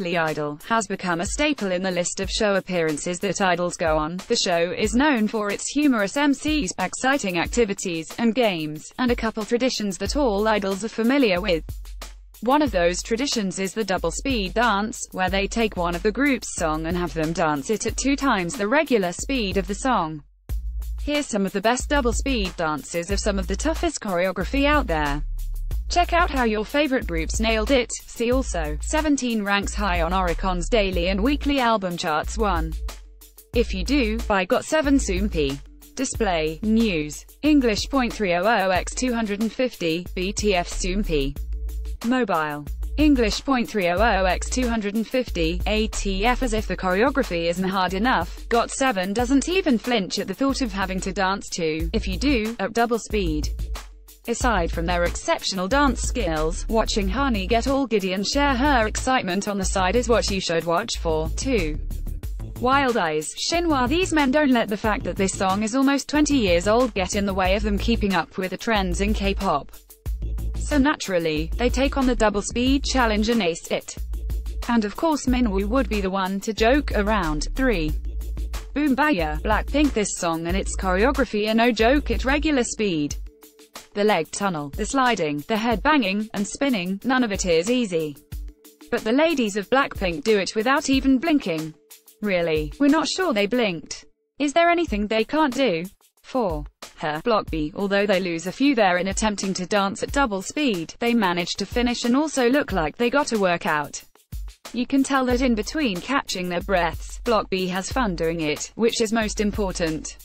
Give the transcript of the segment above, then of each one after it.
Weekly Idol has become a staple in the list of show appearances that idols go on. The show is known for its humorous MCs, exciting activities, and games, and a couple traditions that all idols are familiar with. One of those traditions is the double speed dance, where they take one of the group's song and have them dance it at two times the regular speed of the song. Here's some of the best double speed dances of some of the toughest choreography out there. Check out how your favorite groups nailed it. See also, 17 ranks high on Oricon's daily and weekly album charts 1. If you do, by Got7 Soompi. Display, News, English .300x250, BTF Soompi. Mobile. English .300x250, ATF as if the choreography isn't hard enough, Got7 doesn't even flinch at the thought of having to dance to, if you do, at double speed. Aside from their exceptional dance skills, watching Hani get all giddy and share her excitement on the side is what you should watch for, too. Wild Eyes, Shinhwa These men don't let the fact that this song is almost 20 years old get in the way of them keeping up with the trends in K-pop. So naturally, they take on the double speed challenge and ace it. And of course Minwoo would be the one to joke around. 3. Boombayah, Blackpink This song and its choreography are no joke at regular speed. The leg tunnel, the sliding, the head banging, and spinning, none of it is easy. But the ladies of Blackpink do it without even blinking. Really, we're not sure they blinked. Is there anything they can't do? 4. Her, Block B, although they lose a few there in attempting to dance at double speed, they manage to finish and also look like they got a workout. You can tell that in between catching their breaths, Block B has fun doing it, which is most important.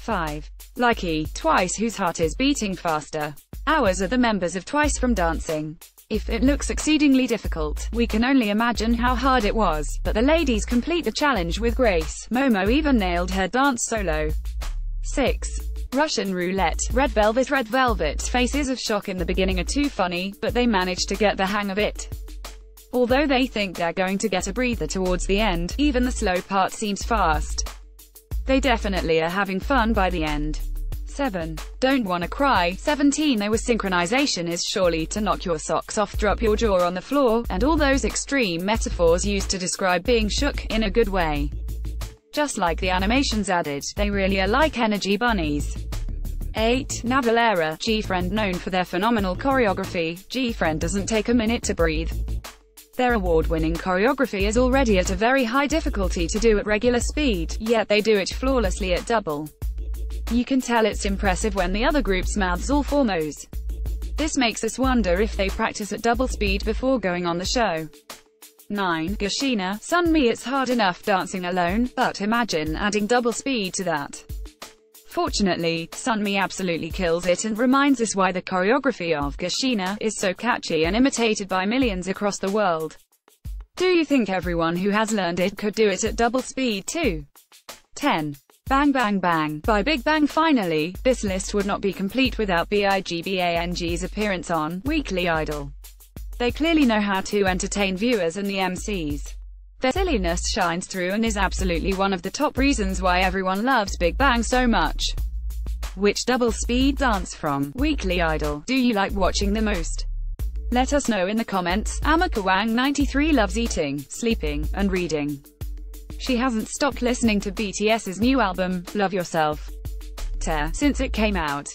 5. Likey, Twice whose heart is beating faster. Ours are the members of Twice from dancing. If it looks exceedingly difficult, we can only imagine how hard it was, but the ladies complete the challenge with grace. Momo even nailed her dance solo. 6. Russian Roulette, Red Velvet Red Velvet's faces of shock in the beginning are too funny, but they manage to get the hang of it. Although they think they're going to get a breather towards the end, even the slow part seems fast. They definitely are having fun by the end. 7. Don't wanna cry. 17 Our synchronization is surely to knock your socks off, drop your jaw on the floor, and all those extreme metaphors used to describe being shook, in a good way. Just like the animations added, they really are like energy bunnies. 8. Navillera, G-Friend known for their phenomenal choreography, G-Friend doesn't take a minute to breathe. Their award-winning choreography is already at a very high difficulty to do at regular speed, yet they do it flawlessly at double. You can tell it's impressive when the other group's mouths all formos. This makes us wonder if they practice at double speed before going on the show. 9. Gashina, Sunmi It's hard enough dancing alone, but imagine adding double speed to that. Fortunately, Sunmi absolutely kills it and reminds us why the choreography of Gashina is so catchy and imitated by millions across the world. Do you think everyone who has learned it could do it at double speed too? 10. Bang Bang Bang, by Big Bang Finally, this list would not be complete without BIGBANG's appearance on Weekly Idol. They clearly know how to entertain viewers and the MCs. Their silliness shines through and is absolutely one of the top reasons why everyone loves Big Bang so much. Which double speed dance from Weekly Idol do you like watching the most? Let us know in the comments. Amaka Wang 93 loves eating, sleeping, and reading. She hasn't stopped listening to BTS's new album, Love Yourself, since it came out.